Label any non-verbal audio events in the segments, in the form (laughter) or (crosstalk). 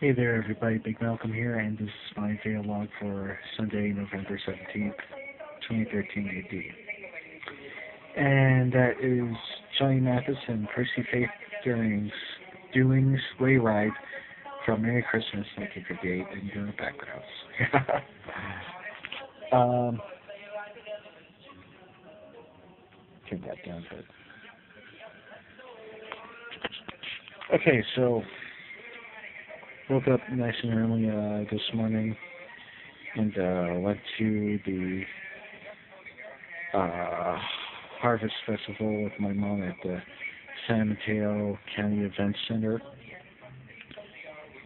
Hey there, everybody. Big Malcolm here, and this is my video log for Sunday, November 17th, 2013 AD. And that is Johnny Mathis and Percy Faith during doing Sleigh Ride from Merry Christmas 1958 and doing the backgrounds. (laughs) um, turn that down a bit. Okay, so woke up nice and early uh, this morning and uh, went to the uh, Harvest Festival with my mom at the San Mateo County Event Center.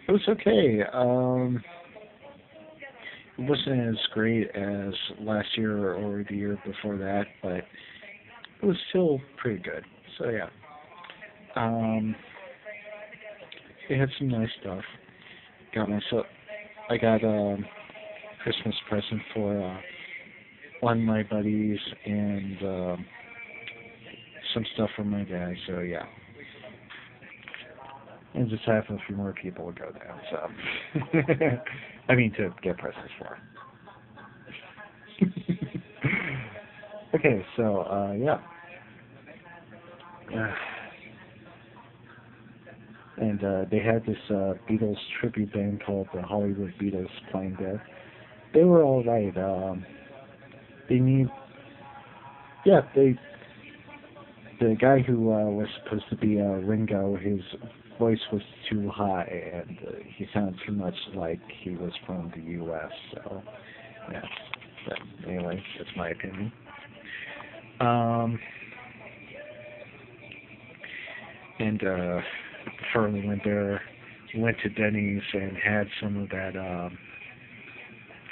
It was okay. Um, it wasn't as great as last year or the year before that, but it was still pretty good. So yeah. Um, they had some nice stuff. Got myself, I got a um, Christmas present for uh, one of my buddies and um, some stuff for my dad. So yeah, and just have a few more people to go down. So (laughs) I mean to get presents for. (laughs) okay, so uh, yeah. And uh, they had this uh, Beatles tribute band called the Hollywood Beatles playing there. They were all right. Um, they need, yeah, they. The guy who uh, was supposed to be uh, Ringo, his voice was too high, and uh, he sounded too much like he was from the U.S. So, yeah. But anyway, that's my opinion. Um, and uh, Furley went there, went to Denny's and had some of that um,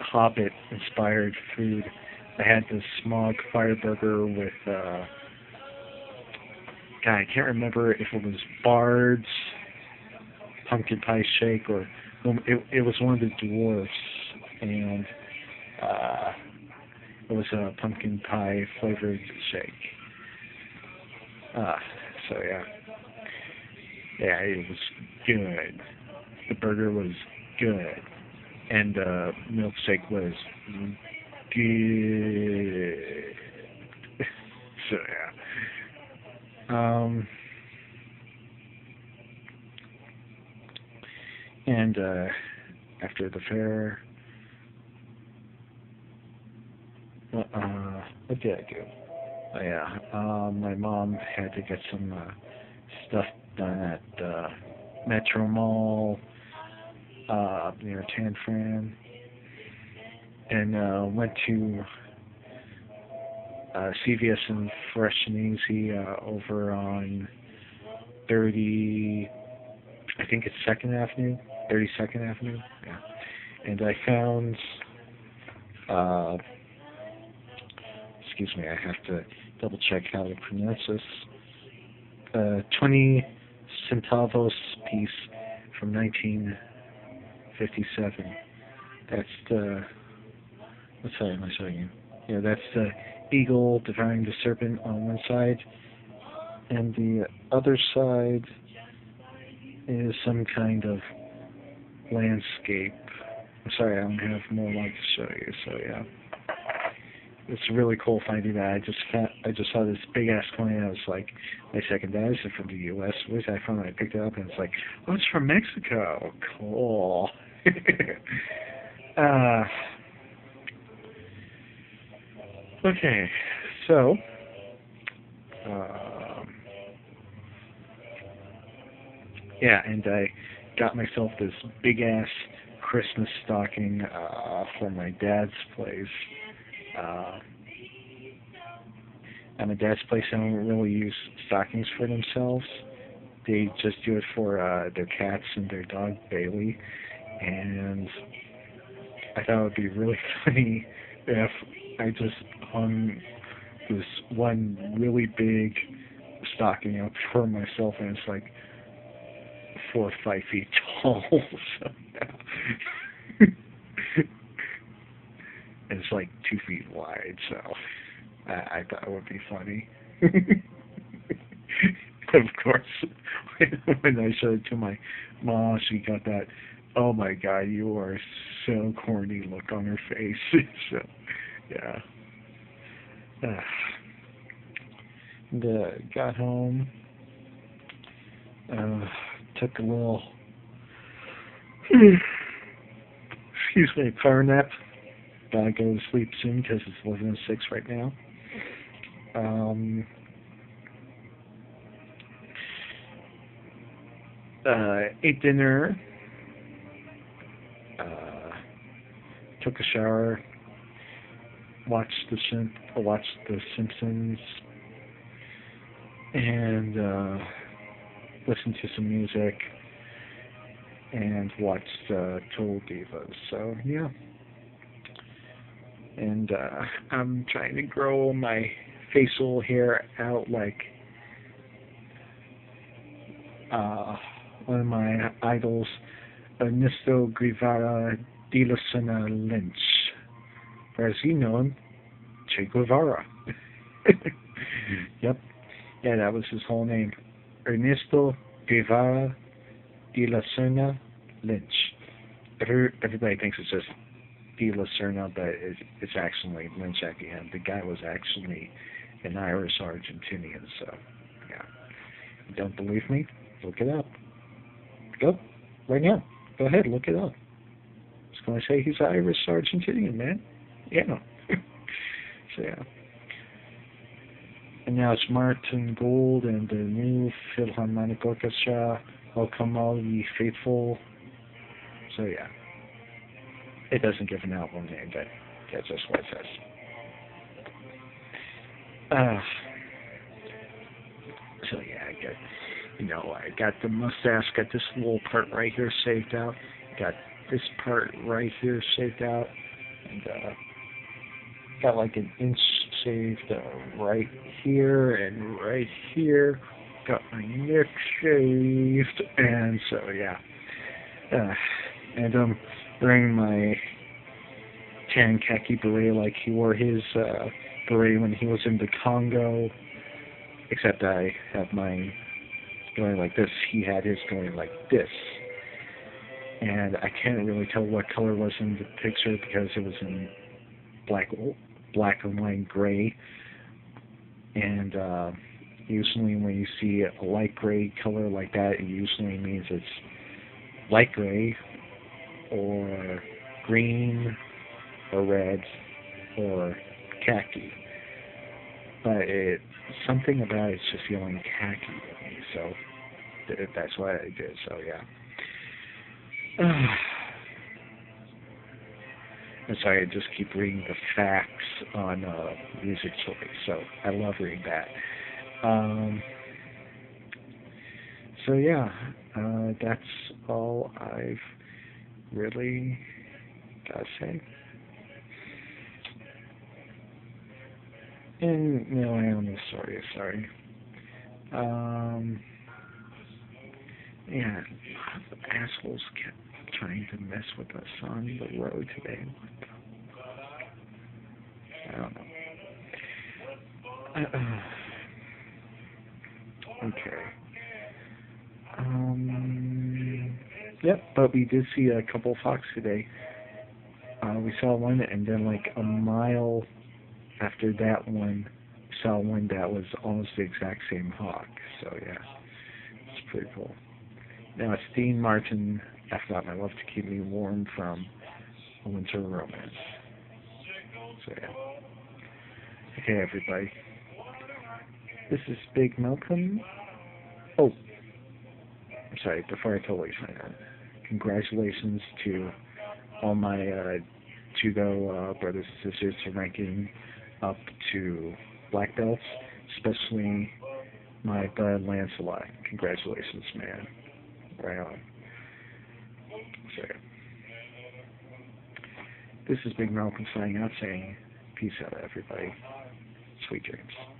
Hobbit inspired food. I had the Smaug fire burger with uh God, I can't remember if it was Bard's pumpkin pie shake or um, it it was one of the dwarfs and uh it was a pumpkin pie flavored shake. Uh so yeah. Yeah, it was good. The burger was good. And the uh, milkshake was good. (laughs) so yeah. Um and uh after the fair uh what did I do? Oh, yeah. Um my mom had to get some uh stuff done at uh, Metro Mall uh, near Tan Fran, and uh, went to uh, CVS and Fresh and Easy uh, over on 30, I think it's Second Avenue, 32nd Avenue, yeah. And I found, uh, excuse me, I have to double check how to pronounce this. Uh, 20 centavos piece from 1957. That's the, what side am I showing you? Yeah, that's the eagle devouring the serpent on one side, and the other side is some kind of landscape. I'm sorry, I don't have more light to show you, so yeah it's really cool finding that. I just found, I just saw this big ass coin. I was like, my second dad is from the U.S. Where's that from? I picked it up and it's like, oh, it's from Mexico. Cool. (laughs) uh, okay, so. Um, yeah, and I got myself this big ass Christmas stocking uh, from my dad's place uh, at my dad's place, they don't really use stockings for themselves. They just do it for uh, their cats and their dog Bailey. And I thought it would be really (laughs) funny if I just hung this one really big stocking up for myself, and it's like four or five feet (laughs) tall. (laughs) so, yeah it's like two feet wide, so I, I thought it would be funny. (laughs) of course, (laughs) when I showed it to my mom, she got that oh my god, you are so corny look on her face. (laughs) so, yeah. Uh, (sighs) the, got home, uh, took a little, (sighs) excuse me, power nap. Gotta go to sleep soon because it's 11 6 right now. Um, uh, ate dinner, uh, took a shower, watched the Sim- watched the Simpsons, and uh, listened to some music, and watched uh, Total Divas. So yeah, and uh, I'm trying to grow my facial hair out like uh, one of my idols, Ernesto Guevara de la Serna Lynch, or as you know him, Che Guevara. (laughs) yep, yeah, that was his whole name, Ernesto Guevara de la Serna Lynch. Everybody thinks it's just de la Serna, but it, it's actually Lynch at the guy was actually an Irish Argentinian, so yeah. Don't believe me? Look it up. Go right now. Go ahead, look it up. I was going to say he's Irish Argentinian, man. Yeah. (laughs) so yeah. And now it's Martin Gold and the new Philharmonic Orchestra. O Come All Ye Faithful. So yeah. It doesn't give an album name, but that's just what it says. Uh, so yeah, I got you know, I got the mustache, got this little part right here saved out, got this part right here saved out, and uh, got like an inch shaved uh, right here and right here. Got my neck shaved, and so yeah, uh, and um, wearing my tan khaki beret like he wore his uh, beret when he was in the Congo. Except I have mine going like this. He had his going like this. And I can't really tell what color was in the picture because it was in black black and white gray. And uh, usually when you see a light gray color like that, it usually means it's light gray or green or red or khaki. But it something about it's just feeling khaki to me, so that's what I did. So yeah. (sighs) I'm sorry, I just keep reading the facts on uh, music choice, so I love reading that. Um, so yeah, uh, that's all I've really to say. And no, I am sorry, sorry. Um, yeah, assholes kept trying to mess with us on the road today. I don't know. Uh, okay. Yep, but we did see a couple fox today. Uh, we saw one, and then like a mile after that one, saw one that was almost the exact same hawk. So yeah, it's pretty cool. Now it's Dean Martin, After that, My Love to Keep Me Warm from A Winter Romance. So yeah. Okay, everybody. This is Big Malcolm. Oh, I'm sorry, before I totally sign on, congratulations to all my uh, judo uh, brothers and sisters for ranking up to black belts, especially my bud Lancelot. Congratulations, man. Right on. So, this is Big Malcolm signing out saying, peace out, everybody. Sweet dreams.